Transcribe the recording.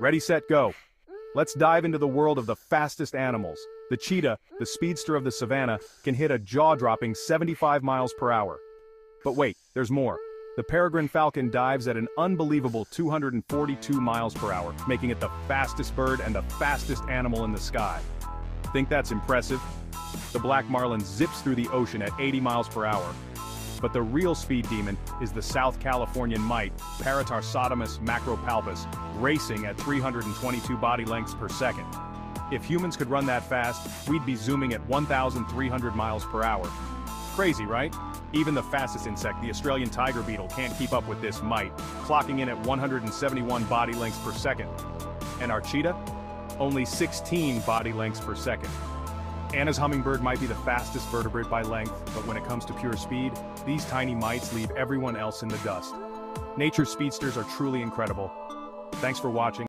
Ready, set, go. Let's dive into the world of the fastest animals. The cheetah, the speedster of the savannah, can hit a jaw-dropping 75 miles per hour. But wait, there's more. The peregrine falcon dives at an unbelievable 242 miles per hour, making it the fastest bird and the fastest animal in the sky. Think that's impressive? The black marlin zips through the ocean at 80 miles per hour. But the real speed demon is the South Californian mite, Paratarsotomus macropalpis, racing at 322 body lengths per second. If humans could run that fast, we'd be zooming at 1,300 miles per hour. Crazy, right? Even the fastest insect, the Australian tiger beetle, can't keep up with this mite, clocking in at 171 body lengths per second. And our cheetah? Only 16 body lengths per second. Anna's hummingbird might be the fastest vertebrate by length, but when it comes to pure speed, these tiny mites leave everyone else in the dust. Nature's speedsters are truly incredible. Thanks for watching.